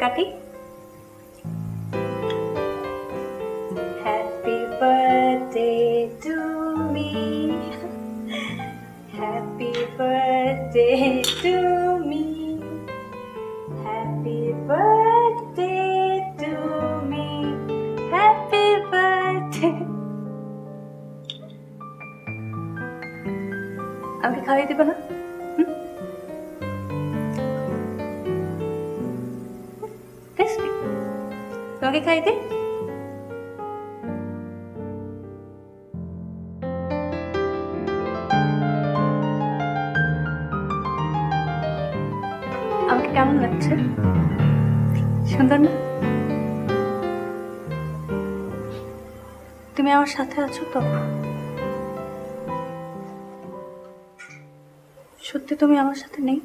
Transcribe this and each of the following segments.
একটা কাটি সাথে আছো তো? সত্যি তুমি আমার সাথে নেই?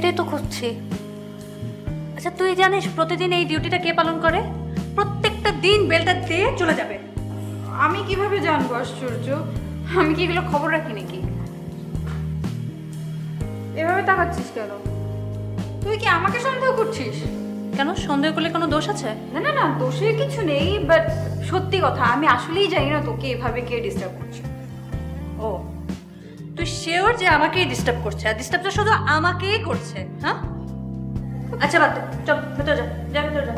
সেটাই তো খুঁজছি। আচ্ছা তুই জানিস প্রতিদিন এই ডিউটিটা কে পালন করে? প্রত্যেকটা দিন বেলটা দিয়ে চলে যাবে। আমি কীভাবে জানব আশ্চর্য? আমি কি এগুলো খবর রাখি নাকি? এভাবে তাকাচ্ছিস কেন? তুই কি আমাকে সন্দেহ করছিস? কেন? সন্দেহ করলে কোনো দোষ আছে? না না না দোষের কিছু নেই বাট সত্যি কথা আমি আসলেই জানি না তোকে এভাবে কে ডিস্টার্ব করছে। শিওর যে আমাকেই ডিস্টার্ব করছে। আর ডিস্টার্বটা শুধু আমাকেই করছে হ্যাঁ? আচ্ছা বাদ দে। চল ভেতর যা যা ভেতর যা।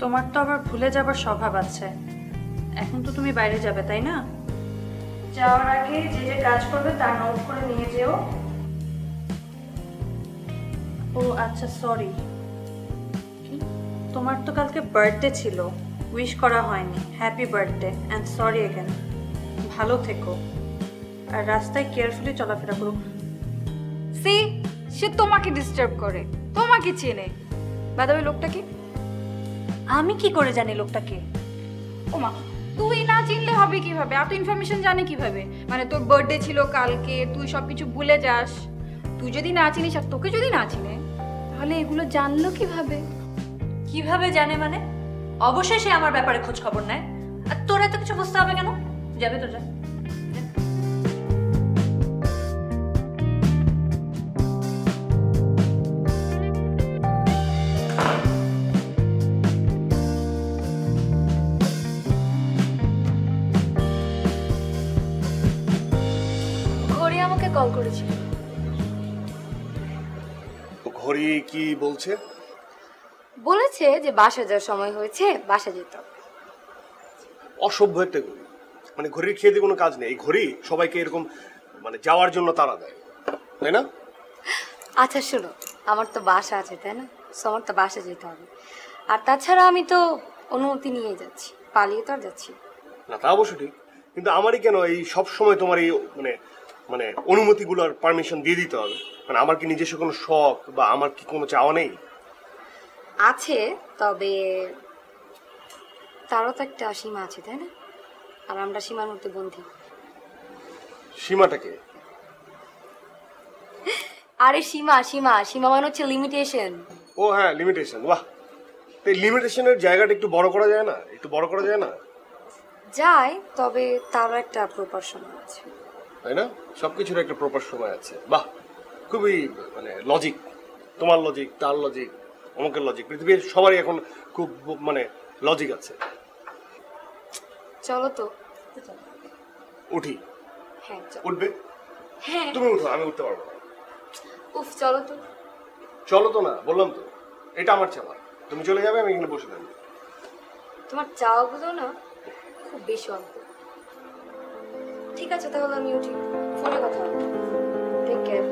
তোমার তো আবার ভুলে যাবার স্বভাব আছে। এখন তো তুমি বাইরে যাবে তাই না? যাওয়ার আগে যে যে কাজ করবে তার নোট করে নিয়ে যেও। ও আচ্ছা সরি তোমার তো কালকে বার্থডে ছিল। উইশ করা হয়নি। Happy birthday and sorry again ভালো থেকো। আর রাস্তায় কেয়ারফুলি চলাফেরা করো। সি সে তোমাকে ডিস্টার্ব করে। তোমাকে চেনে। বাদা ওই লোকটা কি? আমি কি করে জানি লোকটাকে ওমা তুই না চিনলে হবে কীভাবে? এত ইনফরমেশন জানে কীভাবে? মানে তোর বার্থডে ছিল কালকে তুই সবকিছু ভুলে যাস। তুই যদি না চিনিস আর তোকে যদি না চিনে তাহলে এগুলো জানলো কীভাবে? কীভাবে জানে মানে? অবশ্যই সে আমার ব্যাপারে খোঁজ খবর নেয়। আর তোর এত কিছু বুঝতে হবে কেন? যাবে তো যা। কি বলছে? বলেছে যে বাসা যাওয়ার সময় হয়েছে বাসা যেতে। অসভ্য একটা ঘড়ি। মানে ঘড়ির খেয়ে দিয়ে কোনো কাজ নেই। এই ঘড়ি সবাইকে এরকম মানে যাওয়ার জন্য তারা দেয়। তাই না? আচ্ছা শোনো আমার তো বাসা আছে তাই না? So, আমার তো বাসা যেতে হবে। আর তাছাড়া আমি তো অনুমতি নিয়ে যাচ্ছি পালিয়ে তো আর যাচ্ছি না। না তা অবশ্য ঠিক। কিন্তু আমারই কেন এই সব সময় তোমার এই মানে মানে অনুমতিগুলোর পারমিশন দিয়ে দিতে হবে। মানে আমার কি নিজস্ব কোনো শখ বা আমার কি কোনো চাওয়া নেই? আছে তবে তারও তো একটা সীমা আছে তাই না? আর আমরা সীমার মধ্যে বন্ধি সীমাটাকে আরে সীমা সীমা সীমা মানে হচ্ছে লিমিটেশন ও হ্যাঁ লিমিটেশন বাহ। তো এই লিমিটেশনের জায়গাটা একটু বড় করা যায় না? একটু বড় করা যায় না? যায় তবে তারও একটা প্রপার সময় আছে। তাই না? সবকিছুর একটা প্রপার সময় আছে। বাহ! খুবই মানে লজিক তোমার লজিক তার লজিক অমুকের লজিক পৃথিবীর সবারই এখন খুব মানে লজিক আছে। চলো তো। উঠি। হ্যাঁ উঠবে? হ্যাঁ। তুমি উঠো আমি উঠতে পারব না। উফ চলো তো। চলো তো না বললাম তো। এটা আমার চাওয়া। তুমি চলে যাবে আমি এখানে বসে থাকব। তোমার চাওয়াগুলো না খুব বেশি অল্প। ঠিক আছে তাহলে আমি উঠি ফোনে কথা হবে। টেক কেয়ার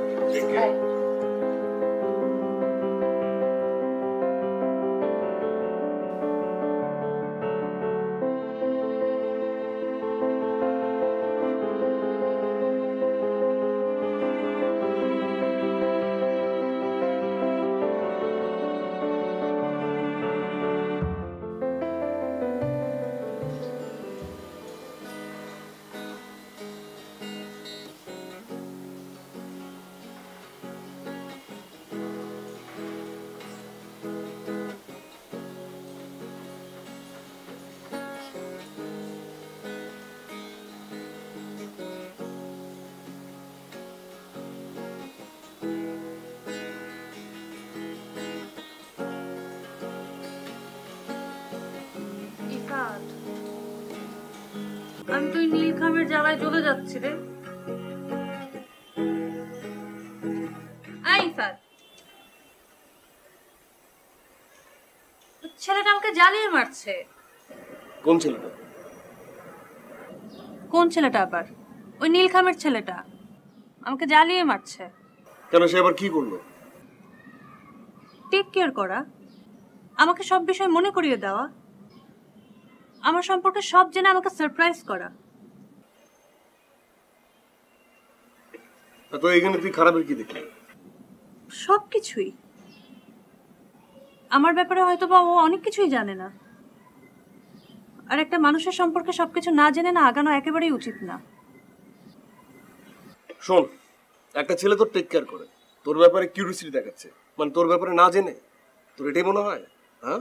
জ্বালায় জ্বলে যাচ্ছি রে? ছেলেটা আমাকে জ্বালিয়ে মারছে। কোন ছেলেটা? কোন ছেলেটা আবার? ওই নীলখামের ছেলেটা। আমাকে জ্বালিয়ে মারছে। কেন সে আবার কি করল? টেক কেয়ার করা। আমাকে সব বিষয় মনে করিয়ে দেওয়া। আমার সম্পর্কে সব জেনে আমাকে সারপ্রাইজ করা। তা এখানে তুই খারাপের কি দেখলি? সব কিছুই আমার ব্যাপারে হয়তো বা ও অনেক কিছুই জানে না। আর একটা মানুষের সম্পর্কে সবকিছু না জেনে না আগানো একেবারেই উচিত না। শোন একটা ছেলে তোর টেক কেয়ার করে। তোর ব্যাপারে কিউরিয়াসিটি দেখাচ্ছে। মানে তোর ব্যাপারে না জেনে তোর এটাই মনে হয়? হ্যাঁ?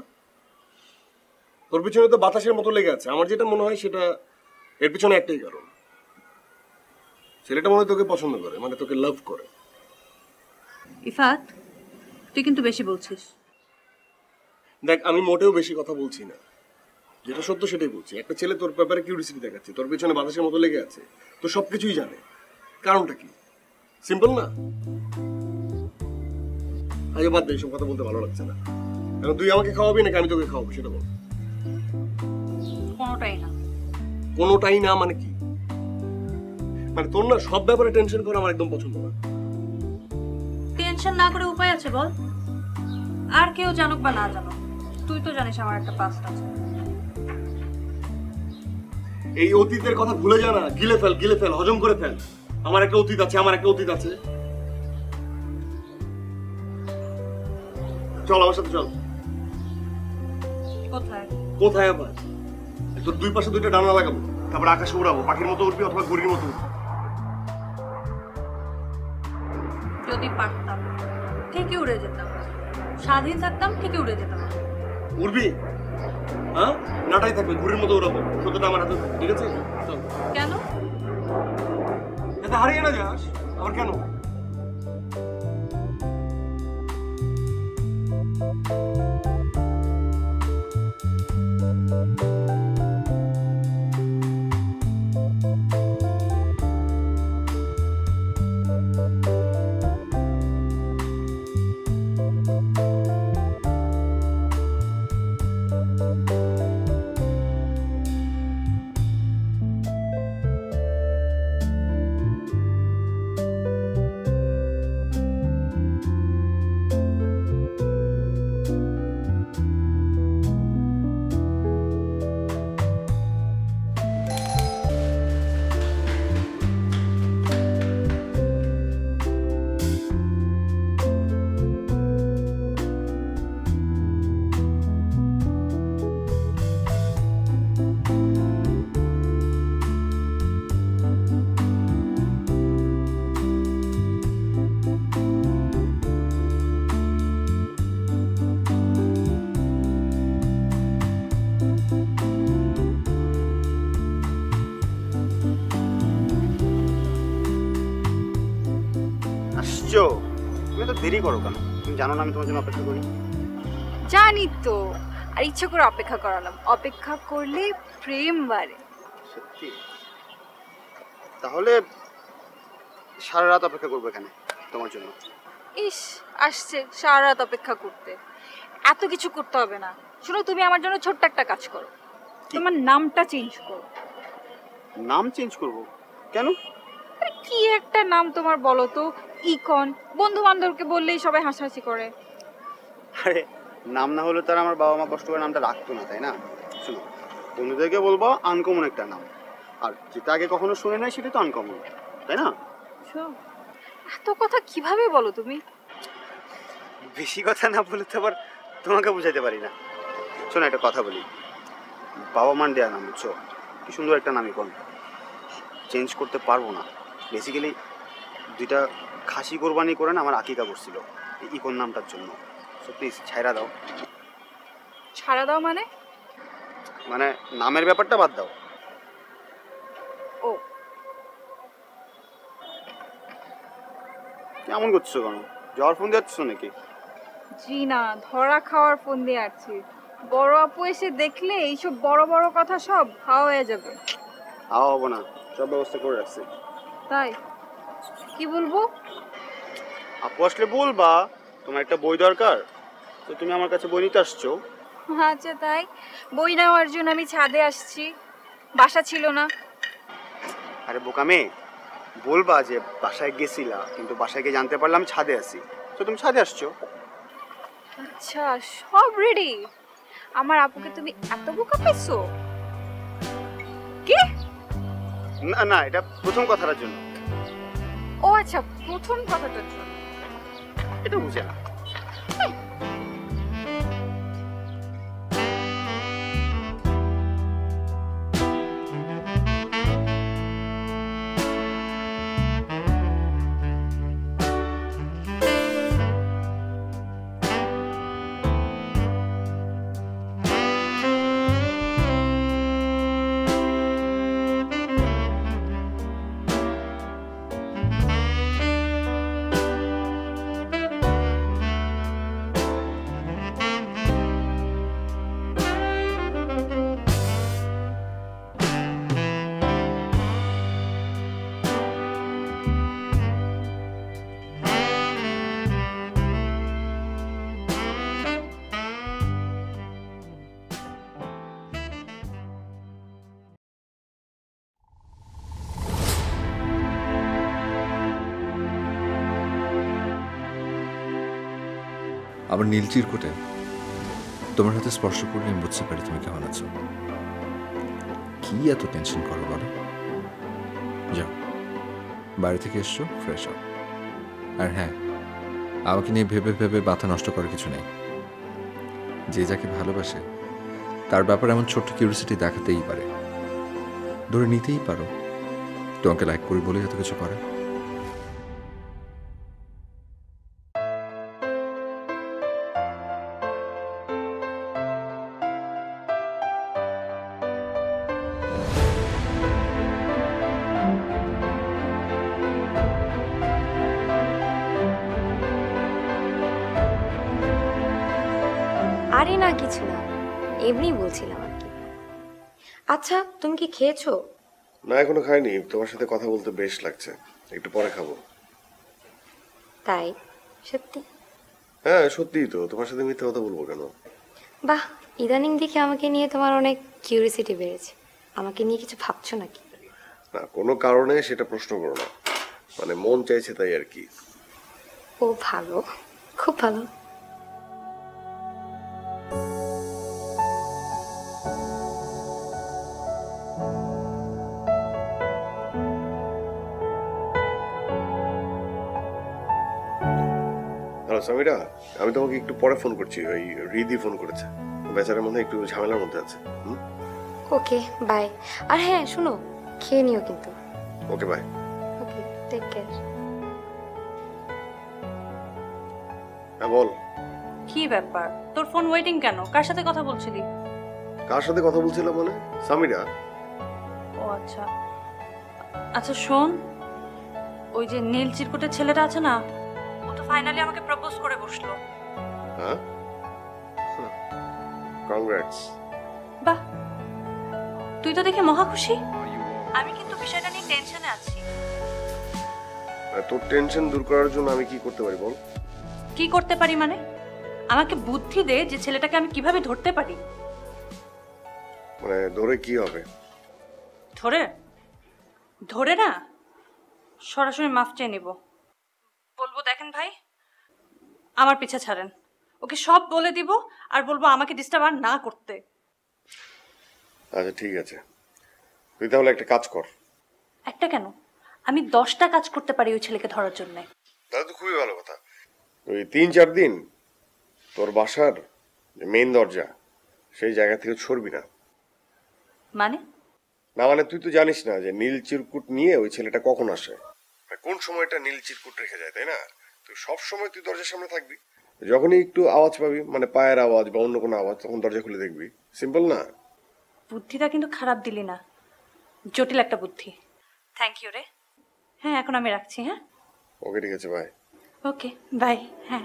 তোর পিছনে তো বাতাসের মতো লেগে আছে। আমার যেটা মনে হয় সেটা এর পিছনে একটাই কারণ। ছেলেটা মনে তোকে পছন্দ করে মানে তোকে লাভ করে। ইফাত তুই কিন্তু বেশি বলছিস। দেখ আমি মোটেও বেশি কথা বলছি না। যেটা সত্য সেটাই বলছি। একটা ছেলে তোর ব্যাপারে কিউরিয়াসিটি দেখাচ্ছে তোর পেছনে বাতাসের মতো লেগে আছে তো সব কিছুই জানে। কারণটা কি? সিম্পল না? আগে বাদ দে এইসব কথা বলতে ভালো লাগছে না। কারণ তুই আমাকে খাওয়াবি নাকি আমি তোকে খাওয়াবো সেটা বল। কোনোটাই না। কোনোটাই না মানে কি? মানে তোর না সব ব্যাপারে টেনশন করা আমার একদম পছন্দ না। টেনশন না করে উপায় আছে বল। আর কেউ জানুক বা না জানুক তুই তো জানিস আমার একটা পাস্ট আছে। এই অতীতের কথা ভুলে যা না গিলে ফেল গিলে ফেল হজম করে ফেল। আমার একটা অতীত আছে আমার একটা অতীত আছে। চল আমার সাথে চল। কোথায়? কোথায় আবার? তোর দুই পাশে দুইটা ডানা লাগাবো তারপর আকাশে উড়াবো পাখির মতো উঠবি অথবা ঘুড়ির মতো উঠবি। যদি পারতাম ঠিকই উড়ে যেতাম। স্বাধীন থাকতাম ঠিকই উড়ে যেতাম। উড়বি? হ্যাঁ? নাটাই থাকবে ঘুরের মতো উড়াবো। সত্যটা আমার হাতে ঠিক আছে? চল কেন এটা হারিয়ে না যাস আবার কেন? দেরি করো কেন? তুমি জানো না আমি তোমার জন্য অপেক্ষা করি। জানি তো আর ইচ্ছে করে অপেক্ষা করালাম। অপেক্ষা করলে প্রেম বাড়ে। সত্যি? তাহলে সারা রাত অপেক্ষা করব এখানে তোমার জন্য। ইস আসছে সারা রাত অপেক্ষা করতে। এত কিছু করতে হবে না। শুনো তুমি আমার জন্য ছোট্ট একটা কাজ করো। তোমার নামটা চেঞ্জ করো। নাম চেঞ্জ করব? কেন? কি একটা নাম তোমার বলো তো? ইকন বন্ধু বান্ধবকে বললেই সবাই হাসাহাসি করে। আরে নাম না হলে তার আমার বাবা মা কষ্ট করে নামটা রাখতো না তাই না? শুনো বন্ধুদেরকে বলব আনকমন একটা নাম। আর যেটা আগে কখনো শুনে নাই সেটা তো আনকমন তাই না? এত কথা কীভাবে বলো তুমি? বেশি কথা না বলে তো আবার তোমাকে বুঝাইতে পারি না। শোনো একটা কথা বলি। বাবা মার দেয়া নাম বুঝছ কি সুন্দর একটা নামই কোন চেঞ্জ করতে পারব না। বেসিক্যালি দুইটা খাসি কোরবানি করে না আমার আকিকা করছিল ইকন নামটার জন্য। সো প্লিজ ছাইরা দাও। ছাড়া দাও মানে? মানে নামের ব্যাপারটা বাদ দাও। ও। কেমন করছ কেন? যাওয়ার ফোন দিচ্ছ নাকি? জি না ধরা খাওয়ার ফোন দিয়ে আসছি। বড় আপু এসে দেখলে এইসব বড় বড় কথা সব হাওয়া হয়ে যাবে। আওয়া হব না সব ব্যবস্থা করে রাখছি। তাই? কি বলব? আপু আসলে বলবা তোমার একটা বই দরকার? তো তুমি আমার কাছে বই নিতে আসছো। আচ্ছা তাই। বই নেওয়ার জন্য আমি ছাদে আসছি। বাসা ছিল না। আরে বোকা মেয়ে বলবা যে বাসায় গেছিলা কিন্তু বাসায় গিয়ে জানতে পারলাম ছাদে আছি। তো তুমি ছাদে আসছো? আচ্ছা সব রেডি আমার আপুকে তুমি এত বোকা পেয়েছ কি? না না এটা প্রথম কথাটার জন্য। ও আচ্ছা প্রথম কথাটার জন্য। এটা বুঝে না আবার নীল চিরকুটে তোমার হাতে স্পর্শ করলে আমি বুঝতে পারি তুমি কেমন আছো। কি এত টেনশন করো বলো যাও। বাইরে থেকে এসছো ফ্রেশ হও। আর হ্যাঁ আমাকে নিয়ে ভেবে ভেবে মাথা নষ্ট করার কিছু নেই। যে যাকে ভালোবাসে, তার ব্যাপারে এমন ছোট্ট কিউরিসিটি দেখাতেই পারে। ধরে নিতেই পারো, তোমাকে লাইক করি বলেই এত কিছু করে। খেয়েছো? না এখনও খাইনি। তোমার সাথে কথা বলতে বেশ লাগছে। একটু পরে খাব। তাই? সত্যি? হ্যাঁ সত্যিই তো। তোমার সাথে মিথ্যে কথা বলব কেন? বাহ ইদানিং দেখে আমাকে নিয়ে তোমার অনেক কিউরিসিটি বেড়েছে। আমাকে নিয়ে কিছু ভাবছ নাকি? না কোনো কারণে সেটা প্রশ্ন করো না। মানে মন চাইছে তাই আর কি। ও ভালো। খুব ভালো। সামিরা আমি তোমাকে একটু পরে ফোন করছি ওই রিদি ফোন করেছে। বেচারার মধ্যে একটু ঝামেলার মধ্যে আছে ওকে বাই। আর হ্যাঁ শোনো খেয়ে নিও কিন্তু। Okay bye. Okay take care হ্যাঁ বল। কি ব্যাপার? তোর ফোন ওয়েটিং কেন? কার সাথে কথা বলছিলি? কার সাথে কথা বলছিলাম মানে? সামিরা ও আচ্ছা। আচ্ছা শোন ওই যে নীল চিরকুটের ছেলেটা আছে না তো ফাইনালি আমাকে প্রপোজ করে বসল। হ্যাঁ? কংগ্রাটস বাহ। তুই তো দেখে মহা খুশি। আমি কিন্তু বিষয়টা নিয়ে টেনশনে আছি। তোর টেনশন দূর করার জন্য আমি কি করতে পারি বল? কি করতে পারি মানে? আমাকে বুদ্ধি দে যে ছেলেটাকে আমি কীভাবে ধরতে পারি। মানে ধরে কি হবে? ধরে? ধরে না? সরাসরি মাফ চেয়ে নিব। বলব দেখেন ভাই। আমার পিছা ছাড়েন। ওকে সব বলে দিব আর বলব আমাকে ডিস্টার্ব আর না করতে। আচ্ছা ঠিক আছে। তুই তাহলে একটা কাজ কর। একটা কেন? আমি দশটা কাজ করতে পারি ওই ছেলেকে ধরার জন্যে। তাহলে তো খুবই ভালো কথা। ওই তিন চার দিন তোর বাসার যে মেইন দরজা সেই জায়গা থেকে ছড়বি না। মানে? না মানে তুই তো জানিস না যে নীল চিরকুট নিয়ে ওই ছেলেটা কখন আসে। কোন সময়টা নীল চিরকুট রেখে যায় তাই না? তুই সব সময় তুই দরজার সামনে থাকবি। যখনই একটু আওয়াজ পাবি মানে পায়ের আওয়াজ বা অন্য কোনো আওয়াজ তখন দরজা খুলে দেখবি। সিম্পল না? বুদ্ধিটা কিন্তু খারাপ দিলি না। জটিল একটা বুদ্ধি। থ্যাংক ইউ রে। হ্যাঁ এখন আমি রাখছি হ্যাঁ? ওকে ঠিক আছে ভাই ওকে বাই হ্যাঁ।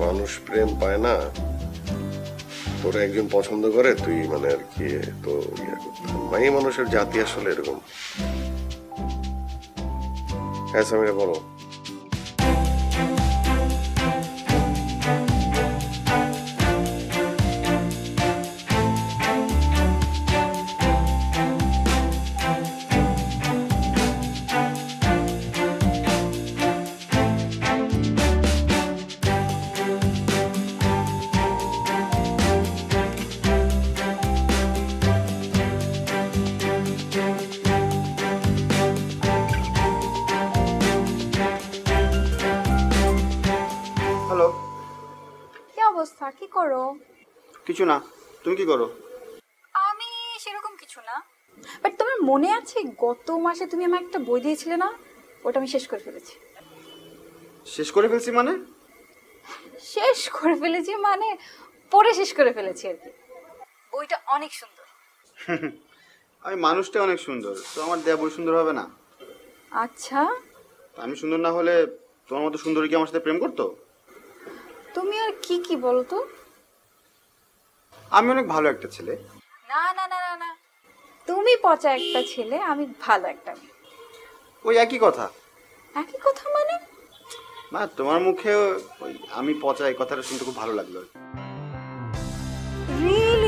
মানুষ প্রেম পায় না। তোর একজন পছন্দ করে, তুই মানে আর কি, তো ইয়ে মাই মানুষের জাতি আসলে এরকম। হ্যাঁ সামিরা, বলো। কিছু না। তুমি কি করো? আমি সেরকম কিছু না। বাট তোমার মনে আছে গত মাসে তুমি আমার একটা বই দিয়েছিলে না? ওটা আমি শেষ করে ফেলেছি। শেষ করে ফেলছি মানে? শেষ করে ফেলেছি মানে পড়ে শেষ করে ফেলেছি আর কি। বইটা অনেক সুন্দর। আমি মানুষটা অনেক সুন্দর তো আমার দেয়া বই সুন্দর হবে না। আচ্ছা। আমি সুন্দর না হলে তোমার মতো সুন্দরী কি আমার সাথে প্রেম করতো? তুমি আর কি কি বলো তো? আমি অনেক ভালো একটা ছেলে। না না না না না। তুমি পচা একটা ছেলে আমি ভালো একটা মেয়ে। ওই একই কথা। একই কথা মানে? মা তোমার মুখে ওই আমি পচা এই কথাটা শুনতে খুব ভালো লাগল। রিয়েলি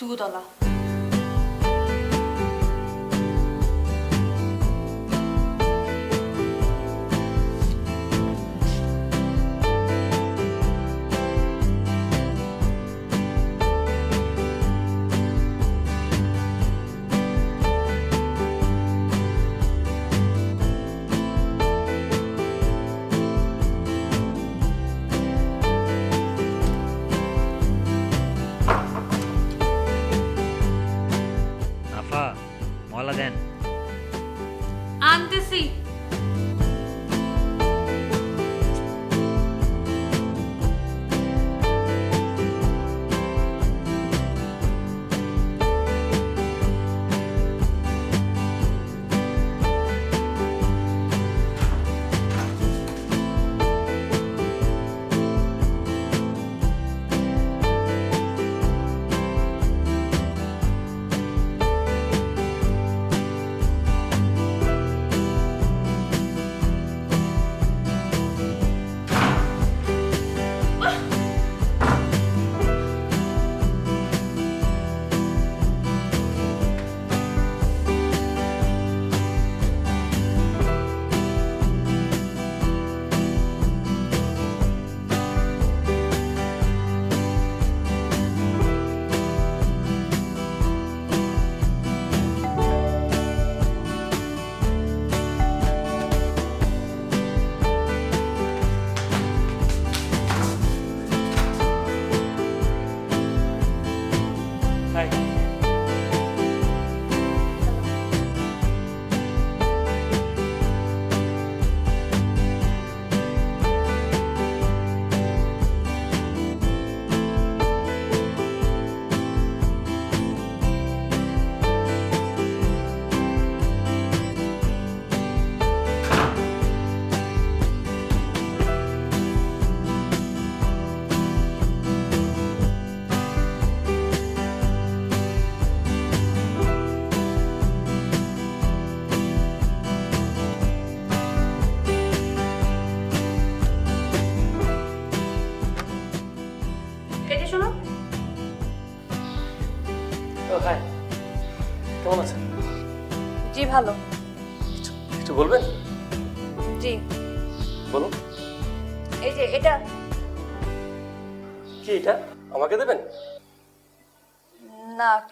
দুধলা ভালো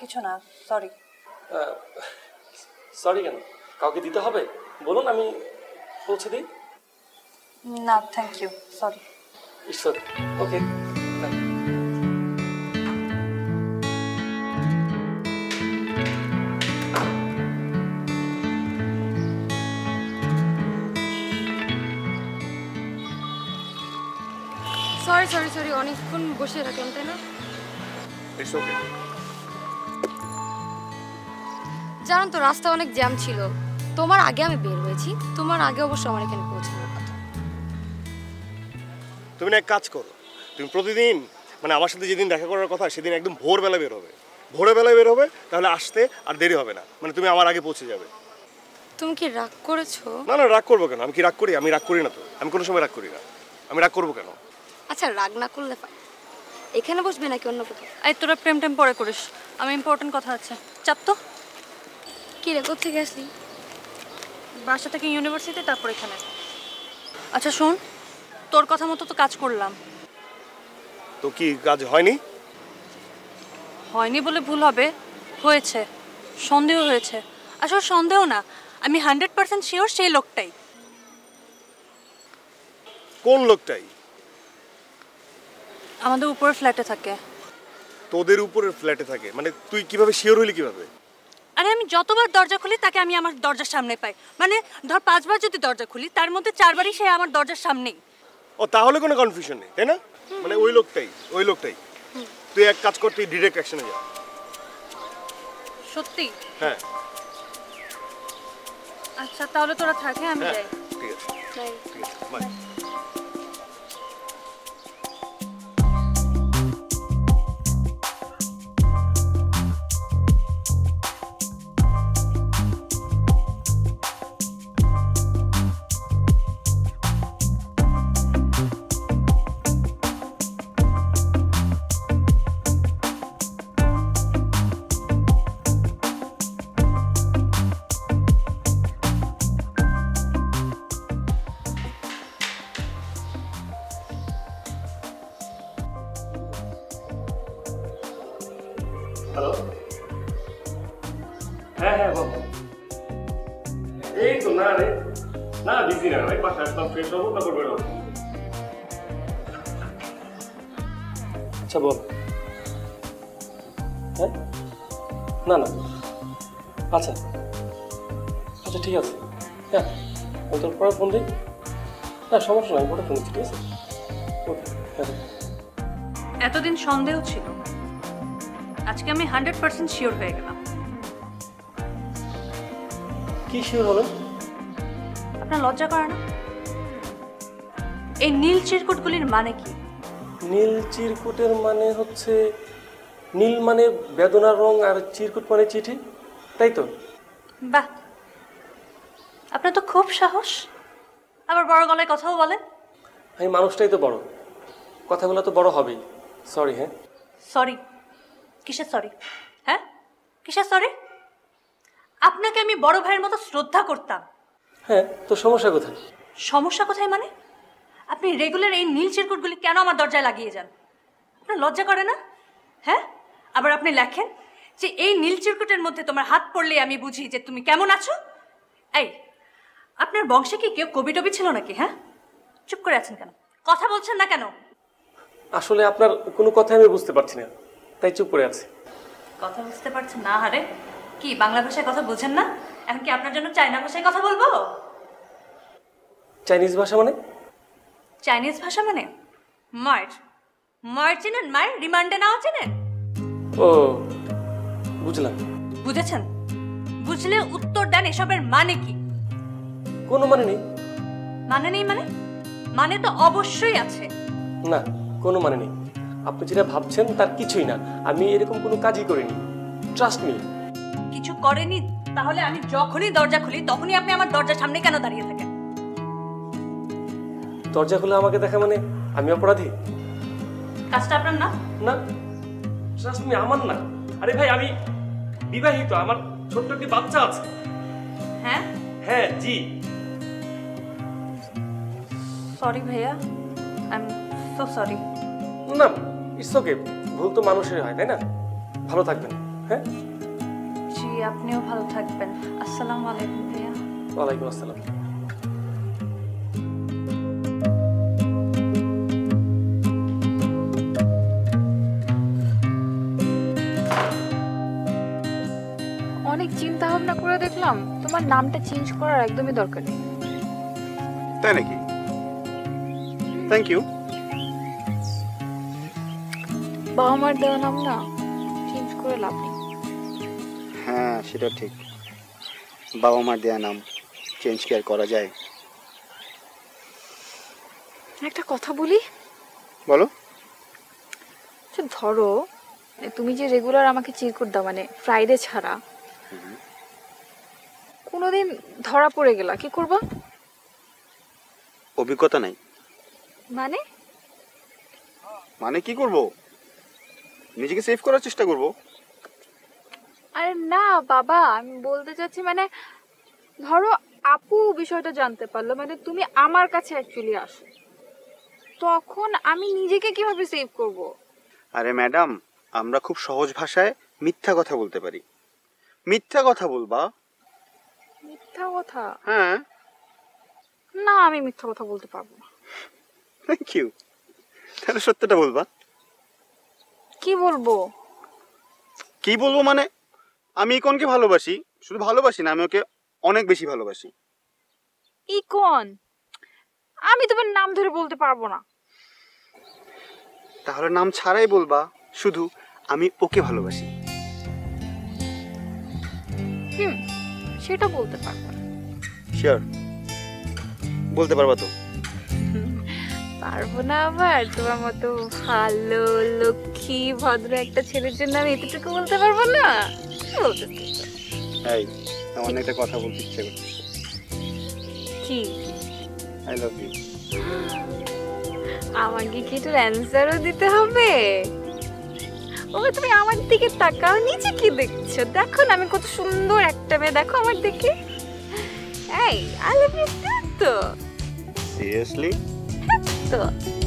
কিছু না সরি সরি কেন? কাউকে দিতে হবে? বলুন আমি পৌঁছে দিই। না থ্যাংক ইউ সরি ঈশ্বর ওকে সরি সরি সরি অনেকক্ষণ বসে রাখলাম তাই না? ইটস ওকে জানো তো রাস্তা অনেক জ্যাম ছিল। তোমার আগে আমি বের হয়েছি। তোমার আগে অবশ্য আমার এখানে পৌঁছানোর কথা। তুমি না এক কাজ করো। তুমি প্রতিদিন মানে আমার সাথে যেদিন দেখা করার কথা সেদিন একদম ভোরবেলা বের হবে। ভোরবেলা বের হবে তাহলে আসতে আর দেরি হবে না। মানে তুমি আমার আগে পৌঁছে যাবে। তুমি কি রাগ করেছ? না না রাগ করব কেন? আমি কি রাগ করি? আমি রাগ করি না তো। আমি কোনো সময় রাগ করি না। আমি রাগ করব কেন? আচ্ছা রাগ না করলে এখানে বসবে নাকি অন্য কোথাও? এই তোরা প্রেম টেম পরে করিস। আমি ইম্পর্টেন্ট কথা আছে। চাপ তো। কি রে কোথেকে আসলি? বাসা থেকে ইউনিভার্সিটি তারপর এখানে। আচ্ছা শোন তোর কথা মতো তো কাজ করলাম। তো কি কাজ হয়নি? হয়নি বলে ভুল হবে। হয়েছে সন্দেহ হয়েছে। আসলে সন্দেহ না আমি হান্ড্রেড পার্সেন্ট শিওর সেই লোকটাই। কোন লোকটাই? আমাদের উপরের ফ্ল্যাটে থাকে। তোদের উপরের ফ্ল্যাটে থাকে। মানে তুই কীভাবে শিওর হইলি কীভাবে? আরে আমি যতবার দরজা খুলি তাকে আমি আমার দরজার সামনে পাই। মানে ধর পাঁচবার যদি দরজা খুলি তার মধ্যে চারবারই সে আমার দরজার সামনেই। ও তাহলে কোনো কনফিউশন নেই তাই না? মানে ওই লোকটাই ওই লোকটাই। তুই এক কাজ কর তুই ডিরেক্ট অ্যাকশনে যা। সত্যি? হ্যাঁ। আচ্ছা তাহলে তোরা থাকে আমি হ্যাঁ যাই। ঠিক আছে। ঠিক আছে বাই হ্যালো হ্যাঁ হ্যাঁ বল। এই তো না রে। না বিজি না ভাই পাশে আসলাম ফ্রেশ হব তারপর বেরোবো। আচ্ছা বল। হ্যাঁ? না না। আচ্ছা। আচ্ছা ঠিক আছে। হ্যাঁ আমি তোর পরে ফোন দিই। না সমস্যা নাই পরে ফোন দিচ্ছি ঠিক আছে? ওকে হ্যাঁ। এতদিন সন্দেহ ছিল। আজকে আমি হান্ড্রেড পার্সেন্ট শিওর হয়ে গেলাম। কি শিওর হলেন আপনার লজ্জা করে না? এই নীল চিরকুটগুলির মানে কি? নীল চিরকুটের মানে হচ্ছে নীল মানে বেদনার রং আর চিরকুট মানে চিঠি তাই তো? বাহ! আপনার তো খুব সাহস। আবার বড় গলায় কথাও বলে আমি মানুষটাই তো বড়। কথাগুলো তো বড় হবেই। সরি হ্যাঁ? সরি কিসের সরি হ্যাঁ? কিসের সরি আপনাকে আমি বড় ভাইয়ের মতো শ্রদ্ধা করতাম। হ্যাঁ তো সমস্যা কোথায়? সমস্যা কোথায় মানে? আপনি রেগুলার এই নীল চিরকুটগুলি কেন আমার দরজায় লাগিয়ে যান? আপনার লজ্জা করে না? হ্যাঁ? আবার আপনি লেখেন যে এই নীল চিরকুটের মধ্যে তোমার হাত পড়লে আমি বুঝি যে তুমি কেমন আছো। এই আপনার বংশে কি কেউ কবি টবি ছিল নাকি হ্যাঁ? চুপ করে আছেন কেন? কথা বলছেন না কেন? আসলে আপনার কোনো কথাই আমি বুঝতে পারছি না। তাই চুপ করে আছে। কথা বুঝতে পারছেন না হারে কি বাংলা ভাষায় কথা বোঝেন না? এখন কি আপনার জন্য চায়না ভাষায় কথা বলব? চাইনিজ ভাষা মানে? চাইনিজ ভাষা মানে? মায়ের মায়ের চেনেন? মায়ের রিমান্ডে নেওয়া চেনেন? ও বুঝলাম। বুঝেছেন? বুঝলে উত্তর দেন এসবের মানে কি? কোনো মানে নেই। মানে নেই মানে? মানে তো অবশ্যই আছে। না কোনো মানে নেই। আপনি যেটা ভাবছেন তার কিছুই না। আমি এরকম কোনো কাজই করিনি। ট্রাস্ট মি কিছু করেনি? তাহলে আমি যখনই দরজা খুলি তখনই আপনি আমার দরজার সামনে কেন দাঁড়িয়ে থাকেন? দরজা খুলে আমাকে দেখা মানে আমি অপরাধী? কাজটা আপনার না? না। ট্রাস্ট মি আমার না। আরে ভাই আমি বিবাহিত আমার ছোট্ট একটি বাচ্চা আছে। হ্যাঁ? হ্যাঁ জি। সরি ভাইয়া আই এম সো সরি না ইটস ওকে ভুল তো মানুষের হয় তাই না? ভালো থাকবেন হ্যাঁ? জি আপনিও ভালো থাকবেন। আসসালামু আলাইকুম ভাইয়া ওয়ালাইকুম আসসালাম। অনেক চিন্তা ভাবনা করে দেখলাম তোমার নামটা চেঞ্জ করার একদমই দরকার নেই। তাই নাকি? থ্যাংক ইউ বাবা মার দেওয়া নাম না চেঞ্জ করে লাভ নেই। হ্যাঁ সেটা ঠিক। বাবা মার দেয়া নাম চেঞ্জ কি আর করা যায়? একটা কথা বলি? বলো। আচ্ছা ধরো তুমি যে রেগুলার আমাকে চিরকুট দাও মানে ফ্রাইডে ছাড়া কোনোদিন ধরা পড়ে গেলা কি করবা? অভিজ্ঞতা নাই। মানে? মানে কি করব? নিজেকে সেভ করার চেষ্টা করব। আরে না বাবা আমি বলতে চাচ্ছি মানে ধরো আপু বিষয়টা জানতে পারল মানে তুমি আমার কাছে অ্যাকচুয়ালি আসো। তখন আমি নিজেকে কীভাবে সেভ করব? আরে ম্যাডাম আমরা খুব সহজ ভাষায় মিথ্যা কথা বলতে পারি। মিথ্যা কথা বলবা। মিথ্যা কথা? হ্যাঁ। না আমি মিথ্যা কথা বলতে পারব না। থ্যাংক ইউ তাহলে সত্যটা বলবা। কি বলব? কি বলব মানে? আমি ইকনকে ভালোবাসি শুধু ভালোবাসি না আমি ওকে অনেক বেশি ভালোবাসি। ইকন? আমি তোমার নাম ধরে বলতে পারব না। তাহলে নাম ছাড়াই বলবা শুধু আমি ওকে ভালোবাসি। হুম সেটা বলতে পারব শিওর বলতে পারবা তো? পারব না আবার। তোমার মতো ভালো লক্ষ্মী ভদ্র একটা ছেলের জন্য আমি এতটুকু বলতে পারব না? এই আমার একটা কথা বলতে ইচ্ছে করছে। কি? আই লাভ ইউ আমাকে কি একটু অ্যান্সারও দিতে হবে? ও তুমি আমার দিকে তাকাও নিচে কি দেখছ? দেখো না আমি কত সুন্দর একটা মেয়ে দেখো আমার দিকে। এই আই লাভ ইউ তো। সিরিয়াসলি তো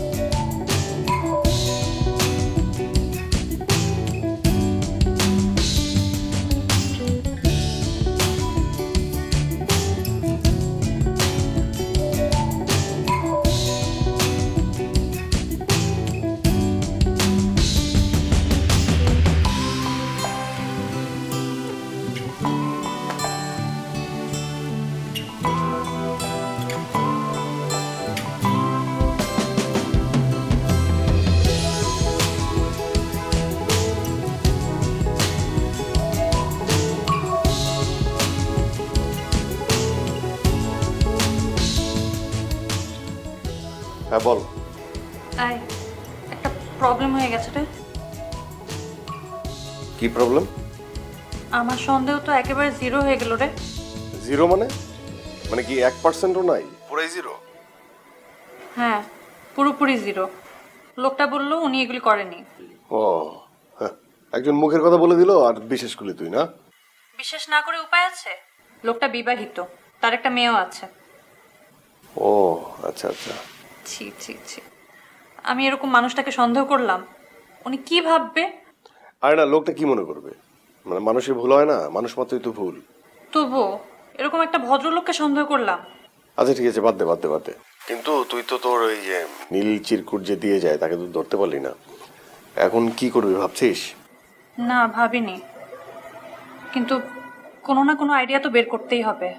হ্যাঁ বল। আই একটা প্রবলেম হয়ে গেছে রে। কি প্রবলেম আমার সন্দেহ তো একেবারে জিরো হয়ে গেল রে। জিরো মানে? মানে কি এক পার্সেন্টও নাই? পুরাই জিরো হ্যাঁ পুরোপুরি জিরো লোকটা বলল উনি এগুলি করেনি। ও হ্যাঁ, একজন মুখের কথা বলে দিল আর বিশেষ করলি তুই না? বিশেষ না করে উপায় আছে? লোকটা বিবাহিত তার একটা মেয়েও আছে। ও আচ্ছা আচ্ছা। ছি ছি ছি। আমি এরকম মানুষটাকে সন্দেহ করলাম। উনি কি ভাববে? আরে না লোকটা কি মনে করবে? মানে মানুষের ভুল হয় না? মানুষ মাত্রই তো ভুল। তবুও এরকম একটা ভদ্রলোককে সন্দেহ করলাম। আচ্ছা ঠিক আছে বাদ দে বাদ দে বাদ দে। কিন্তু তুই তো তোর ওই যে নীল চিরকুট যে দিয়ে যায় তাকে তুই ধরতে পারলি না। এখন কি করবি ভাবছিস? না ভাবিনি। কিন্তু কোনো না কোনো আইডিয়া তো বের করতেই হবে।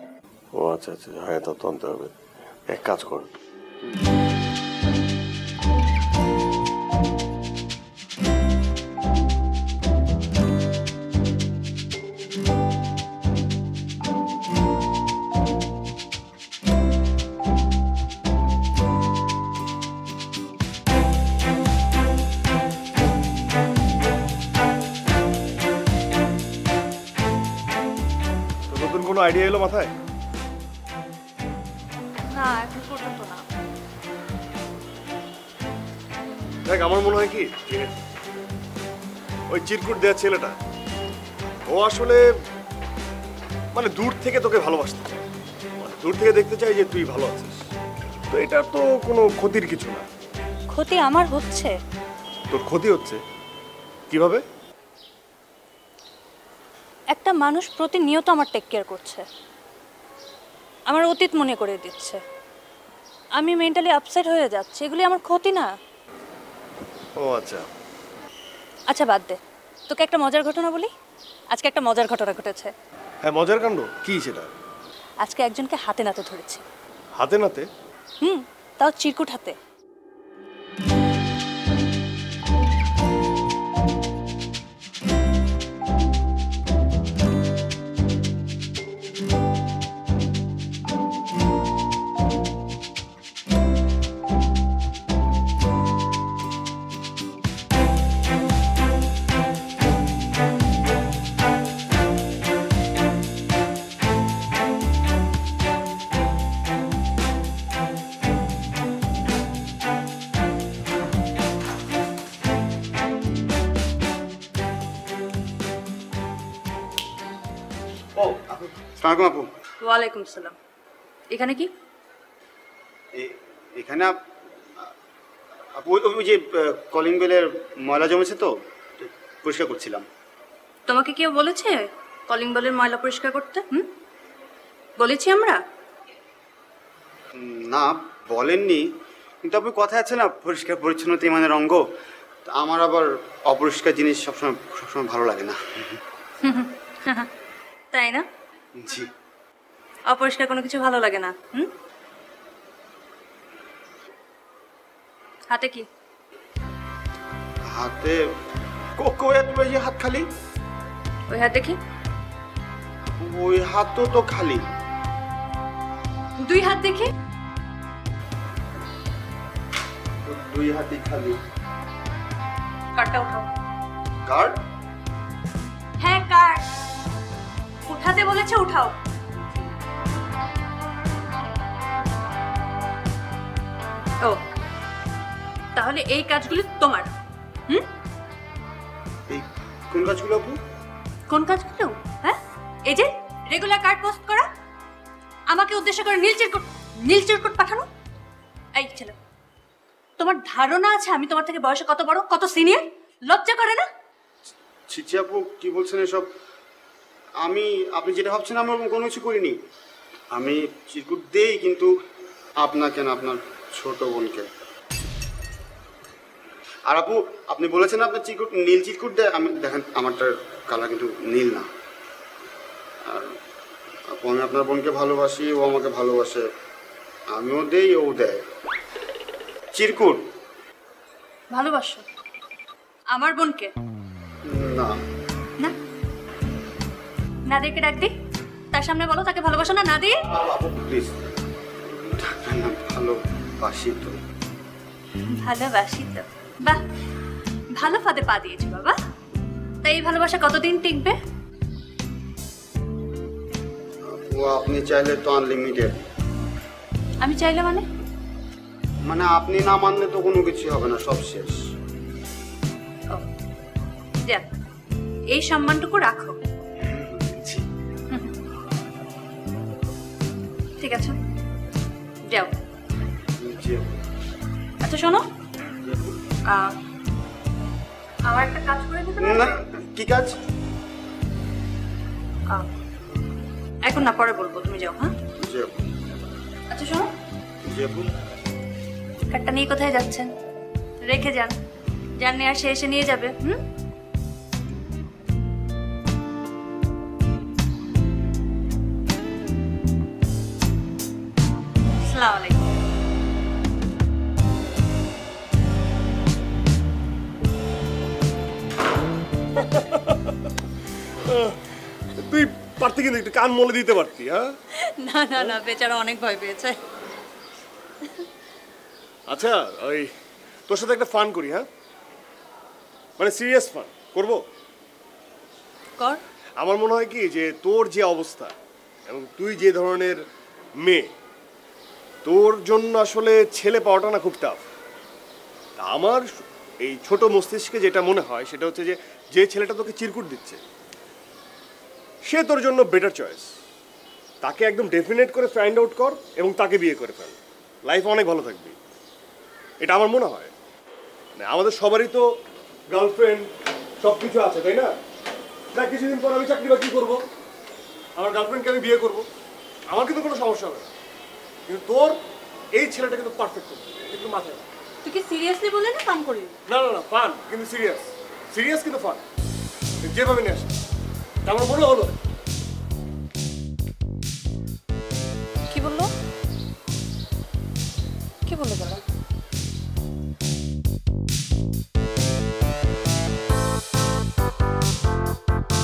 ও আচ্ছা আচ্ছা। হ্যাঁ তা তো আনতে হবে। এক কাজ কর। আইডিয়া এলো মাথায়? না এখন পর্যন্ত না। দেখ আমার মনে হয় কি ওই চিরকুট দেওয়া ছেলেটা ও আসলে মানে দূর থেকে তোকে ভালোবাসতে চাই মানে দূর থেকে দেখতে চাই যে তুই ভালো আছিস। তো এটা তো কোনো ক্ষতির কিছু না। ক্ষতি আমার হচ্ছে। তোর ক্ষতি হচ্ছে? কীভাবে? একটা মানুষ প্রতিনিয়ত আমার টেক কেয়ার করছে। আমার অতীত মনে করে দিচ্ছে। আমি মেন্টালি আপসেট হয়ে যাচ্ছি এগুলি আমার ক্ষতি না। ও আচ্ছা। আচ্ছা বাদ দে। তোকে একটা মজার ঘটনা বলি? আজকে একটা মজার ঘটনা ঘটেছে। হ্যাঁ মজার কাণ্ড? কি সেটা? আজকে একজনকে হাতে নাতে ধরেছি। হাতে নাতে? হুম তাও চিরকুট হাতে। ওয়ালাইকুম সালাম এখানে কি? এখানে ওই- যে কলিং বেলের ময়লা জমেছে তো পরিষ্কার করছিলাম। তোমাকে কেউ বলেছে কলিং বেলের ময়লা পরিষ্কার করতে? হুম? বলেছি আমরা? না বলেননি। কিন্তু আপনি কথা আছে না পরিষ্কার পরিচ্ছন্নতা ইমানের অঙ্গ। তা আমার আবার অপরিষ্কার জিনিস সবসময় সবসময় ভালো লাগে না। তাই না? জি। অপরিষ্কার কোনো কিছু ভালো লাগে না হুম? হাতে কি? হাতে? কো- কই হাত যে হাত খালি? ওই হাত দেখি ওই হাত তো তো খালি। দুই হাত দেখি। দুই হাতই খালি। কার্ডটা উঠাও। কার্ড হ্যাঁ কার্ড উঠাতে বলেছে উঠাও। ও তাহলে এই কাজগুলি তোমার। হুম? এই কোন কাজগুলো আপু? কোন কাজগুলো? হ্যাঁ? এই যে রেগুলার কার্ড পোস্ট করা আমাকে উদ্দেশ্য করে নীল চিরকুট নীল চিরকুট পাঠানো। এই ছেলে তোমার ধারণা আছে আমি তোমার থেকে বয়সে কত বড় কত সিনিয়র লজ্জা করে না? ছিচি আপু কি বলছেন এসব? আমি আপনি যেটা ভাবছেন আমি কোনো কিছু করিনি। আমি চিরকুট দেই কিন্তু আপনাকে না আপনার ছোট বোনকে। আর আপু আপনি বলেছেন না আপনার চিরকুট নীল চিরকুট দেয়। আমি দেখেন আমারটার কালার কিন্তু নীল না। আর আপু আমি আপনার বোনকে ভালোবাসি ও আমাকে ভালোবাসে। আমিও দেই ও দেয়। চিরকুট। ভালোবাসো? আমার বোনকে? না। না? নাদিরকে ডাক দি তার সামনে বলো তাকে ভালোবাসো না নাদির আপু প্লিজ না ভালোবাসি তো। ভালোবাসি তো? বাহ ভালো ফাঁদে পা দিয়েছ বাবা। তাই এই ভালোবাসা কতদিন টিকবে? ও আপনি চাইলে তো আনলিমিটেড আমি চাইলে মানে? মানে আপনি না মানলে তো কোনো কিছু হবে না সব শেষ। যাক এই সম্মানটুকু রাখো। ঠিক আছে যাও। আচ্ছা শোনো। আমার একটা কাজ করে দিতে? না কি কাজ? এখন না পরে বলব তুমি যাও হ্যাঁ? আচ্ছা শোনো। কার্ডটা নিয়ে কোথায় যাচ্ছেন? রেখে যান। যান নিয়ে আসে এসে নিয়ে যাবে হুম? আসসালামু আলাইকুম। কিন্তু একটু কান মলে দিতে পারতি হ্যাঁ? না না না বেচারা অনেক ভয় পেয়েছে। আচ্ছা ওই তোর সাথে একটা ফান করি হ্যাঁ? মানে সিরিয়াস ফান করব? কর। আমার মনে হয় কি যে তোর যে অবস্থা এবং তুই যে ধরনের মেয়ে তোর জন্য আসলে ছেলে পাওয়াটা না খুব টাফ আমার এই ছোট মস্তিষ্কে যেটা মনে হয় সেটা হচ্ছে যে যে ছেলেটা তোকে চিরকুট দিচ্ছে সে তোর জন্য বেটার চয়েস তাকে একদম ডেফিনেট করে ফাইন্ড আউট কর এবং তাকে বিয়ে করে ফেল। লাইফ অনেক ভালো থাকবে। এটা আমার মনে হয়। মানে আমাদের সবারই তো গার্লফ্রেন্ড সব কিছু আছে তাই না? না কিছুদিন পর আমি চাকরি বাকরি করব। আমার গার্লফ্রেন্ডকে আমি বিয়ে করব। আমার কিন্তু কোনো সমস্যা হবে না। কিন্তু তোর এই ছেলেটা কিন্তু পারফেক্ট করবে একটু মাথায় তুই কি সিরিয়াসলি বলে না কাম করি না না না ফান কিন্তু সিরিয়াস সিরিয়াস কিন্তু ফান যেভাবে নিয়ে আসে আমার মনে হলো। কি বলল? কি বলল বলো? তুই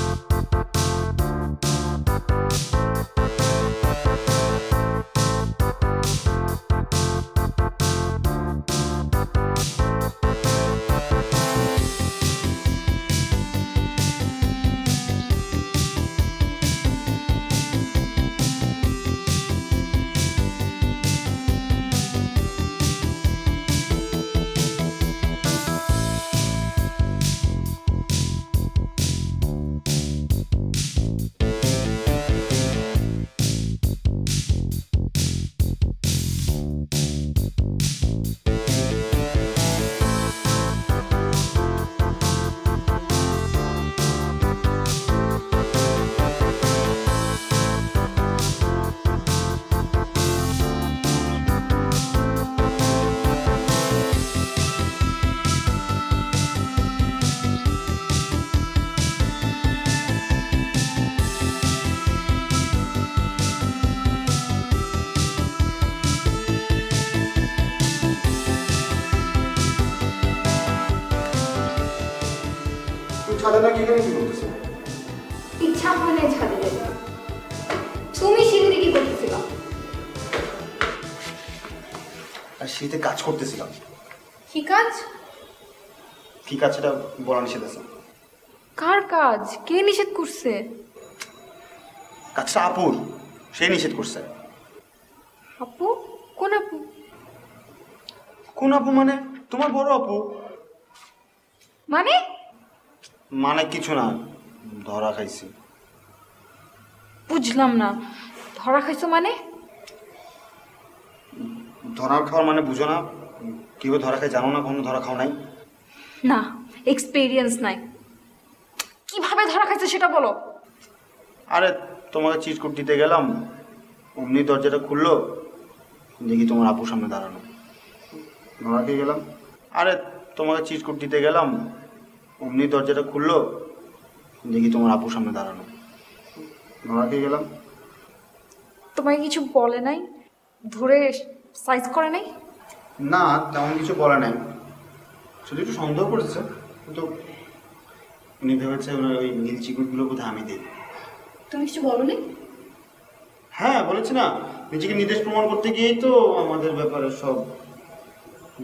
কাজ সেটা বলা নিষেধ আছে। কার কাজ? কে নিষেধ করছে? কাজটা আপুর। সে নিষেধ করছে। আপু? কোন আপু? কোন আপু মানে? তোমার বড় আপু। মানে? মানে কিছু না ধরা খাইছি। বুঝলাম না। ধরা খাইছো মানে? ধরা খাওয়ার মানে বুঝো না। কীভাবে ধরা খাই জানো না কোনো ধরা খাও নাই। না এক্সপেরিয়েন্স নাই। কীভাবে ধরা খাইছো সেটা বলো। আরে তোমাকে চিটকুট দিতে গেলাম অমনি দরজাটা খুললো দেখি তোমার আপুর সামনে দাঁড়ানো ধরা খেয়ে গেলাম। আরে তোমাকে চিটকুট দিতে গেলাম অমনি দরজাটা খুললো দেখি তোমার আপুর সামনে দাঁড়ানো ধরা খেয়ে গেলাম। তোমাকে কিছু বলে নাই? ধরে সাইজ করে নাই? না তেমন কিছু বলে নাই। শুধু একটু সন্দেহ করেছে কিন্তু উনি ভেবেছে ওনার ওই নীল চিকুটগুলো বোধহয় আমি দিই তুমি কিছু বলো নি হ্যাঁ বলেছি না নিজেকে নির্দেশ প্রমাণ করতে গিয়েই তো আমাদের ব্যাপারে সব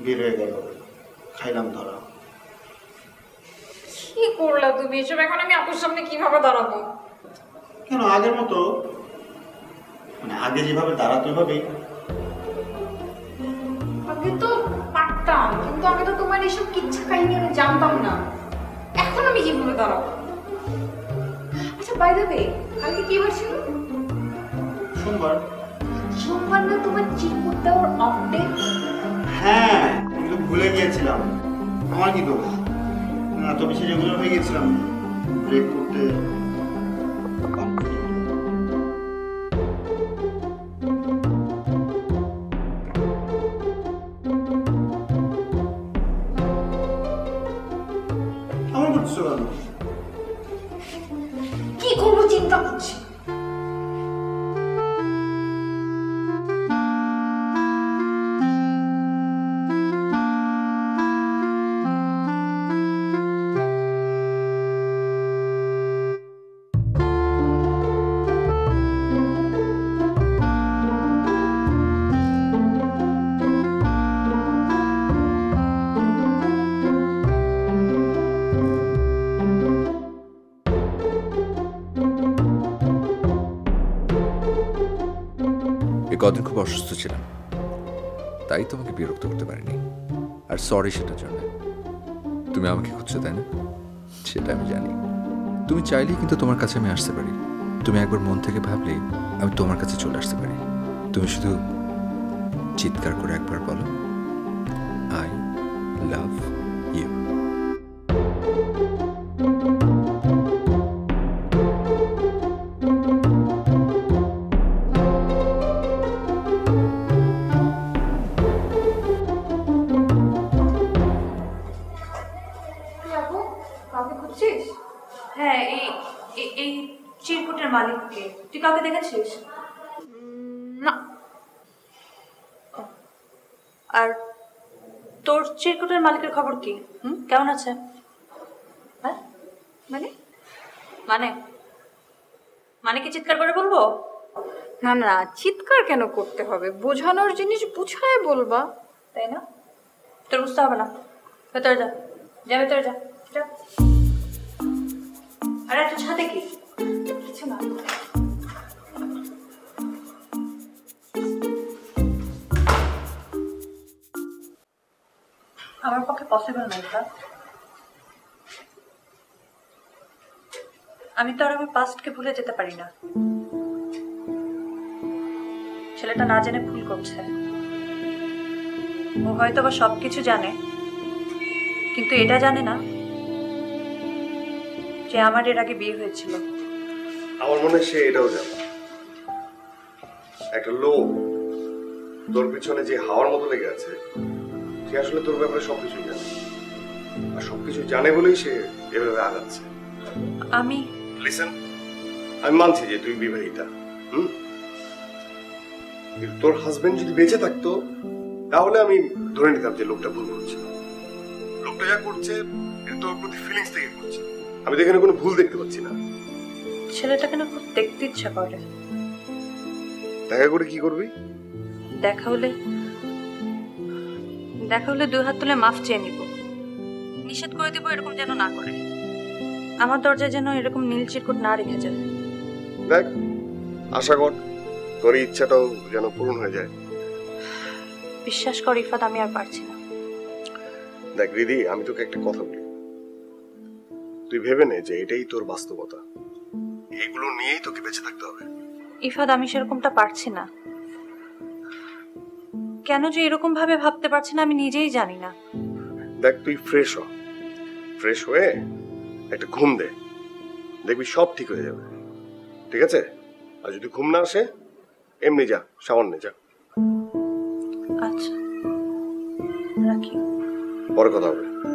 বের হয়ে গেল। খাইলাম ধরা। কি করলা তুমি? এসব এখন আমি আপুর সামনে কীভাবে দাঁড়াবো? কেন আগের মতো? মানে আগে যেভাবে দাঁড়াতে হবে। আগে তো পারতাম কিন্তু আমি তো তোমার এসব কিচ্ছা কাহিনী আমি জানতাম না। এখন আমি কীভাবে দাঁড়াবো? আচ্ছা বাই ওয়ে কালকে কি বার ছিল? সোমবার। সোমবার না তোমার চিরকুট দেওয়ার ডে হ্যাঁ কিন্তু ভুলে গিয়েছিলাম। আমার কি দোষ? এত বেশি রেগুলার হয়ে গেছিলাম ব্রেক করতে। কদিন খুব অসুস্থ ছিলাম। তাই তোমাকে বিরক্ত করতে পারিনি। আর সরি সেটার জন্য। তুমি আমাকে খুঁজছো, তাই না? সেটা আমি জানি। তুমি চাইলেই কিন্তু তোমার কাছে আমি আসতে পারি। তুমি একবার মন থেকে ভাবলে আমি তোমার কাছে চলে আসতে পারি। তুমি শুধু চিৎকার করে একবার বলো আই লাভ খবর কি? হুম? কেমন আছে? হ্যাঁ? মানে? মানে? মানে কি চিৎকার করে বলব? না না চিৎকার কেন করতে হবে? বোঝানোর জিনিস বুঝায় বলবা। তাই না? তোর বুঝতে হবে না। ভেতরে যা। যা ভেতরে যা। যা। আর একটা ছাদে কি? কিছু না। আমার পক্ষে পসিবল নয় এটা আমি তো আর আমার পাস্টকে ভুলে যেতে পারি না। ছেলেটা না জেনে ভুল করছে। ও হয়তো বা সবকিছু জানে, কিন্তু এটা জানে না যে আমার এর আগে বিয়ে হয়েছিল। আমার মনে সে এটাও জানে। একটা লোক, তোর পিছনে যে হাওয়ার মতো লেগে আছে সে আসলে তোর ব্যাপারে সবকিছুই জানে। আর সবকিছু জানে বলেই সে এভাবে আগাচ্ছে। আমি লিসেন আমি মানছি যে তুই বিবাহিতা হুম? কিন্তু তোর হাজবেন্ড যদি বেঁচে থাকতো তাহলে আমি ধরে নিতাম যে লোকটা ভুল করছে। লোকটা যা করছে এটা তোর প্রতি ফিলিংস থেকে করছে। আমি তো এখানে কোনো ভুল দেখতে পাচ্ছি না। ছেলেটাকে না খুব দেখতে ইচ্ছা করে? দেখা করে কি করবি? দেখা হলে দেখা হলে দুই হাত তুলে মাফ চেয়ে নিব। নিষেধ করে দিব এরকম যেন না করে। আমার দরজায় যেন এরকম নীল চিরকুট না রেখে যায়। দেখ আশা কর তোর ইচ্ছাটাও যেন পূরণ হয়ে যায়। বিশ্বাস কর ইফাত আমি আর পারছি না। দেখ রিদি আমি তোকে একটা কথা বলি। তুই ভেবে নে যে এটাই তোর বাস্তবতা। এগুলো নিয়েই তোকে বেঁচে থাকতে হবে। ইফাত আমি সেরকমটা পারছি না। কেন যে এরকম ভাবে ভাবতে পারছি না আমি নিজেই জানি না। দেখ তুই ফ্রেশ হ। ফ্রেশ হয়ে একটা ঘুম দে। দেখবি সব ঠিক হয়ে যাবে। ঠিক আছে? আর যদি ঘুম না আসে এমনি যা সামান্য যা। আচ্ছা। রাখি। পরে কথা হবে।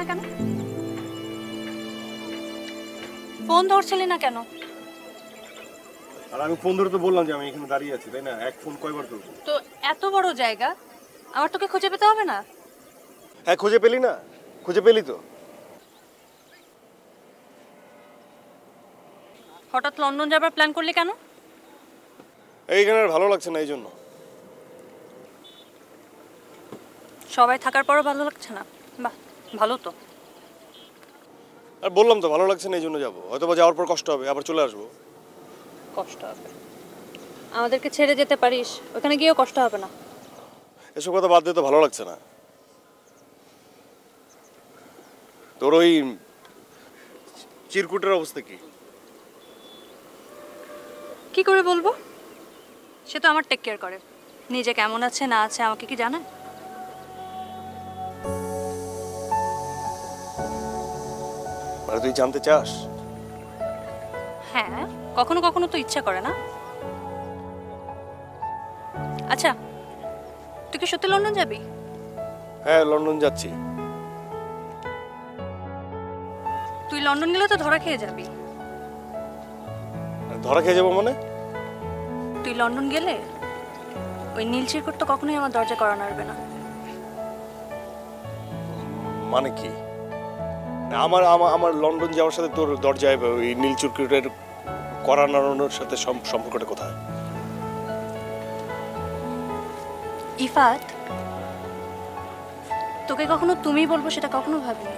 না কেন? ফোন ধরছিলি না কেন? আর আমি ফোন ধরে তো বললাম যে আমি এখানে দাঁড়িয়ে আছি তাই না? এক ফোন কয়বার করব তো এত বড় জায়গা আমার তোকে খুঁজে পেতে হবে না? হ্যাঁ খুঁজে পেলি না? খুঁজে পেলি তো? হঠাৎ লন্ডন যাবার প্ল্যান করলি কেন? এইখানে আর ভালো লাগছে না এই জন্য। সবাই থাকার পরও ভালো লাগছে না। বাহ। ভালো তো। আর বললাম তো ভালো লাগছে না এই জন্য যাব। হয়তো বা যাওয়ার পর কষ্ট হবে আবার চলে আসব। কষ্ট হবে। আমাদেরকে ছেড়ে যেতে পারিস ওখানে গিয়েও কষ্ট হবে না। এসব কথা বাদ দিয়ে তো ভালো লাগছে না। তোর ওই চিরকুটের অবস্থা কি? কি করে বলব? সে তো আমার টেক কেয়ার করে। নিজে কেমন আছে না আছে আমাকে কি জানে মানে তুই জানতে চাস? হ্যাঁ কখনো কখনো তো ইচ্ছা করে না। আচ্ছা তুই কি সত্যি লন্ডন যাবি? হ্যাঁ লন্ডন যাচ্ছি। তুই লন্ডন গেলে তো ধরা খেয়ে যাবি। ধরা খেয়ে যাব মানে? তুই লন্ডন গেলে ওই নীল চিরকুট তো কখনোই আমার দরজা করা নাড়বে না। মানে কি? আমার আমার আমার লন্ডন যাওয়ার সাথে তোর দরজায় ওই নীল করা করানোর সাথে সম- সম্পর্কটা কোথায়? ইফাত তোকে কখনো তুমি বলব সেটা কখনো ভাবিনি?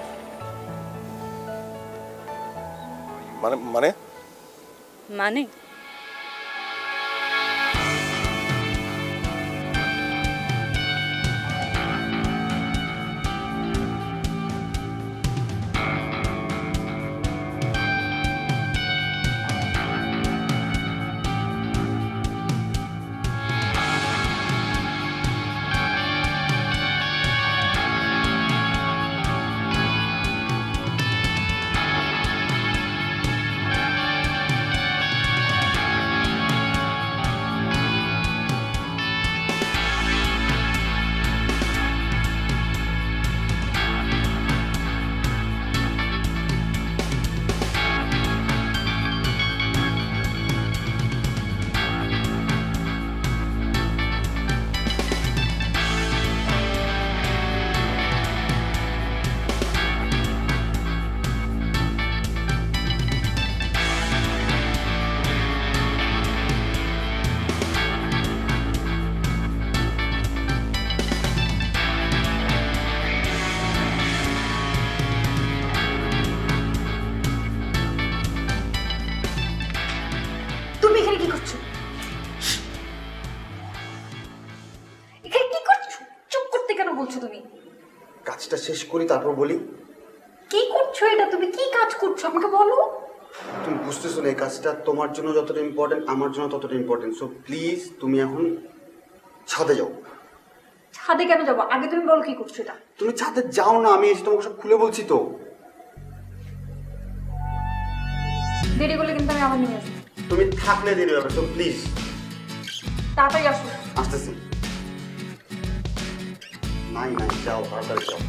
মানে মানে? মানে? করি তারপর বলি। কি করছ এটা? তুমি কি কাজ করছ? আমাকে বলো। তুমি বুঝতেছো না এই কাজটা তোমার জন্য যতটা ইম্পর্টেন্ট আমার জন্য ততটা ইম্পর্টেন্ট সো প্লিজ তুমি এখন ছাদে যাও। ছাদে কেন যাব? আগে তুমি বলো কি করছ এটা? তুমি ছাদে যাও না আমি এসে তোমাকে সব খুলে বলছি তো। দেরি করলে কিন্তু আমি আবার নিয়ে আসব। তুমি থাকলে দেরি হবে সো প্লিজ তাড়াতাড়ি আসো। আসতেছি। নাই নাই যাও তাড়াতাড়ি যাও।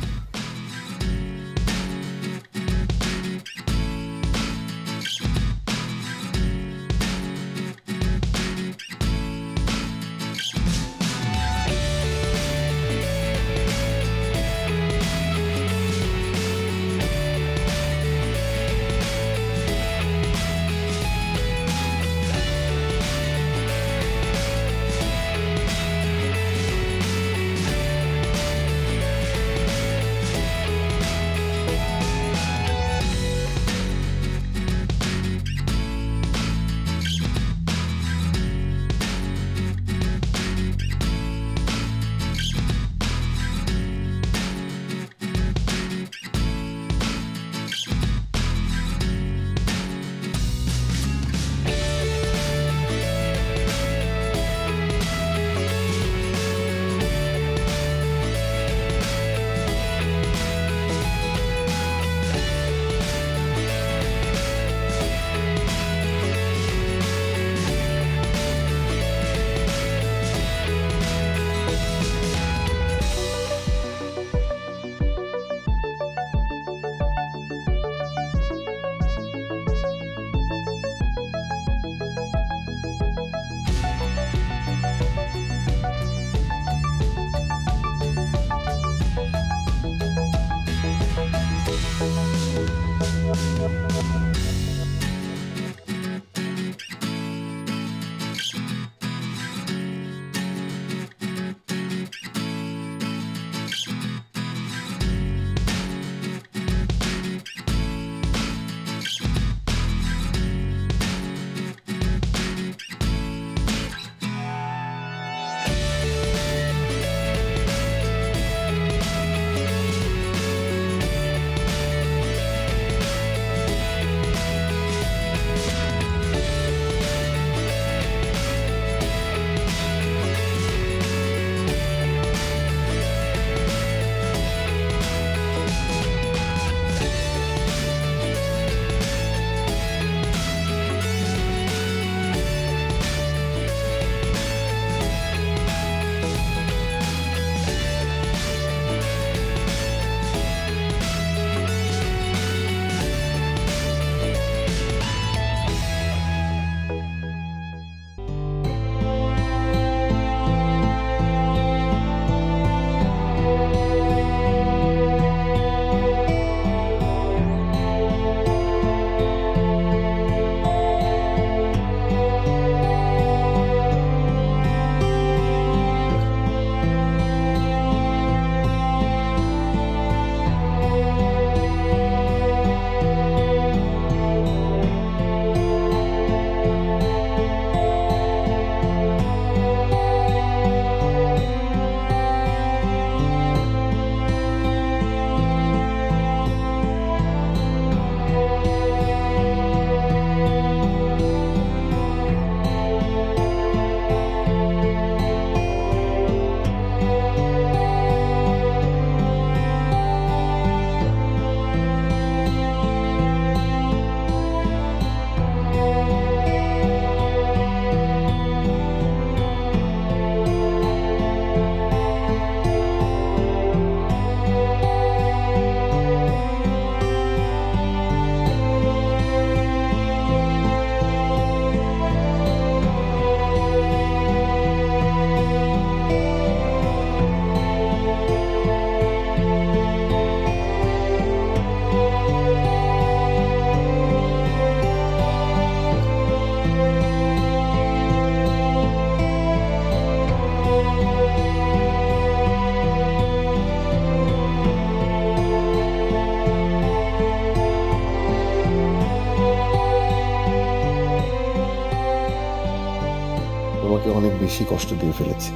বেশি কষ্ট দিয়ে ফেলেছি।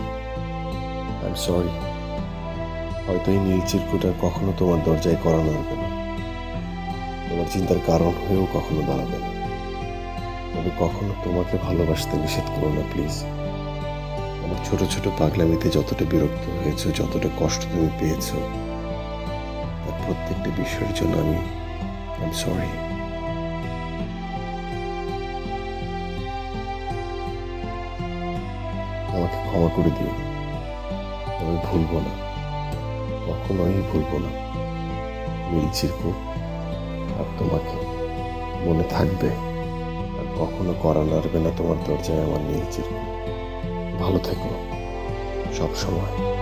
আই সরি হয়তো এই নীল চিরকুট আর কখনো তোমার দরজায় করানো হবে না। তোমার চিন্তার কারণ হয়েও কখনো দাঁড়াবে না। তবে কখনো তোমাকে ভালোবাসতে নিষেধ করো না প্লিজ আমার ছোট ছোট পাগলামিতে যতটা বিরক্ত হয়েছো, যতটা কষ্ট তুমি পেয়েছ, তার প্রত্যেকটা বিষয়ের জন্য আমি আই এম সরি ক্ষমা করে দিও। আমি ভুলব না। কখনোই ভুলব না। মিলছির খুব আর তোমাকে মনে থাকবে, আর কখনো করা নাড়বে না তোমার দরজায় আমার নীলচির ভালো থেকো। সব সময়।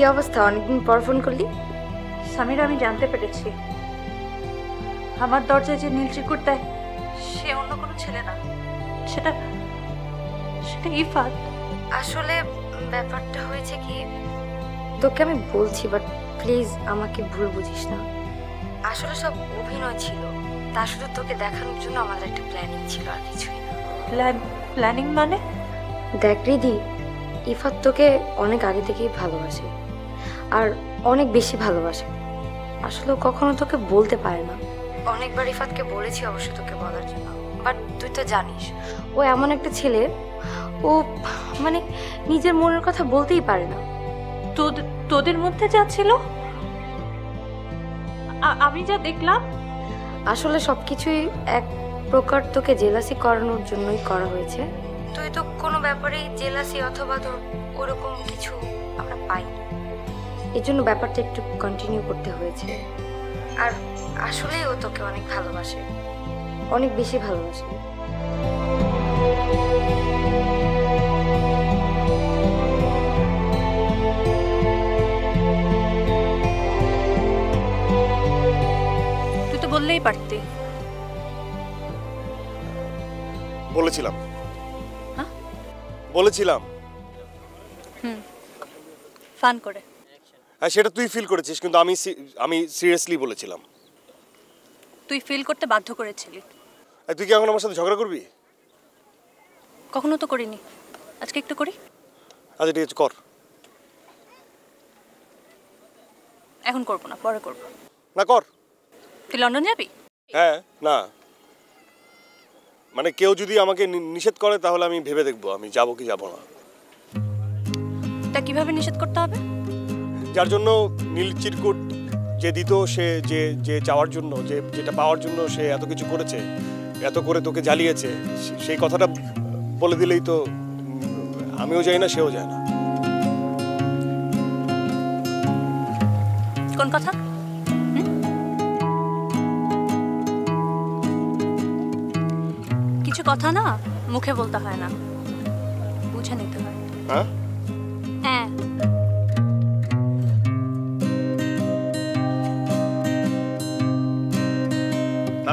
কি অবস্থা? অনেকদিন পর ফোন করলি? সামিরা আমি জানতে পেরেছি। আমার দরজায় যে নীল চিকুট দেয় সে অন্য কোনো ছেলে না। সেটা সেটা ইফাত আসলে ব্যাপারটা হয়েছে কি তোকে আমি বলছি বাট প্লিজ আমাকে ভুল বুঝিস না। আসলে সব অভিনয় ছিল। তা শুধু তোকে দেখানোর জন্য আমাদের একটা প্ল্যানিং ছিল আর কিছুই না। প্ল্যান প্ল্যানিং মানে? দেখ রিধি ইফাত তোকে অনেক আগে থেকেই ভালোবাসে। অনেক বেশি ভালোবাসে। আসলে ও কখনো তোকে বলতে পারে না। অনেকবার ইফাতকে বলেছি অবশ্য তোকে বলার জন্য। বাট তুই তো জানিস। ও এমন একটা ছেলে ও মানে নিজের মনের কথা বলতেই পারে না। তোদের তোদের মধ্যে যা ছিল আমি যা দেখলাম। আসলে সবকিছুই এক প্রকার তোকে জেলাসি করানোর জন্যই করা হয়েছে। তুই তো কোনো ব্যাপারেই জেলাসি অথবা তোর ওরকম কিছু আমরা পাইনি। এর জন্য ব্যাপারটা একটু কন্টিনিউ করতে হয়েছে। আর আসলেই ও তোকে অনেক ভালোবাসে। অনেক বেশি ভালোবাসে। তুই তো বললেই পারতি। বলেছিলাম। হ্যাঁ? বলেছিলাম। ফান করে। হ্যাঁ সেটা তুই ফিল করেছিস কিন্তু আমি আমি সিরিয়াসলি বলেছিলাম। তুই ফিল করতে বাধ্য করেছিলি। আর তুই কি এখন আমার সাথে ঝগড়া করবি? কখনো তো করিনি। আজকে একটু করি। আচ্ছা ঠিক আছে কর। এখন করব না পরে করব। না কর। তুই লন্ডন যাবি? হ্যাঁ না। মানে কেউ যদি আমাকে নিষেধ করে তাহলে আমি ভেবে দেখব আমি যাব কি যাব না। তা কীভাবে নিষেধ করতে হবে? যার জন্য নীল চিরকুট যে দিত সে যে যে চাওয়ার জন্য যে যেটা পাওয়ার জন্য সে এত কিছু করেছে এত করে তোকে জ্বালিয়েছে সেই কথাটা বলে দিলেই তো আমিও যাই না সেও যায় না। কোন কথা? কিছু কথা না মুখে বলতে হয় না। বুঝে নিতে হয় হ্যাঁ। হ্যাঁ?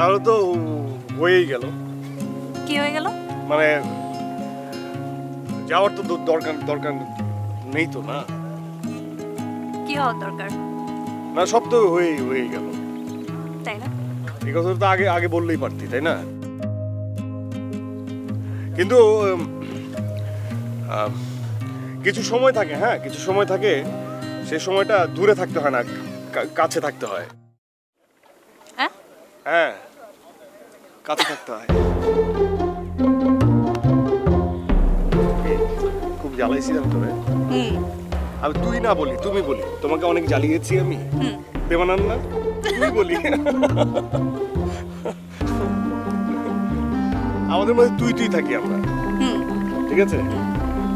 তাহলে তো হয়েই গেল। কি হয়ে গেল? মানে যাওয়ার তো দরকার দরকার নেই তো না। কি হওয়ার দরকার? না সব তো হয়েই হয়েই গেল। তাই না? এই কথা তো আগে আগে বললেই পারতি তাই না? কিন্তু কিছু সময় থাকে হ্যাঁ কিছু সময় থাকে সে সময়টা দূরে থাকতে হয় না কাছে থাকতে হয়। হ্যাঁ? হ্যাঁ। কাছে থাকতে হয়। খুব জ্বালাইছিলাম হুম। আমি তুই না বলি তুমি বলি। তোমাকে অনেক জ্বালিয়েছি আমি। বেমানান না তুই বলি। আমাদের মধ্যে তুই তুই থাকি আমরা। ঠিক আছে?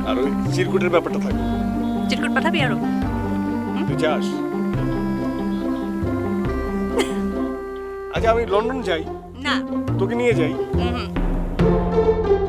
আর ওই চিরকুটের ব্যাপারটা থাকবে চিটকুট পাঠাবি আরও? তুই যাস। আচ্ছা আমি লন্ডন যাই। না। তোকে নিয়ে যাই। হুম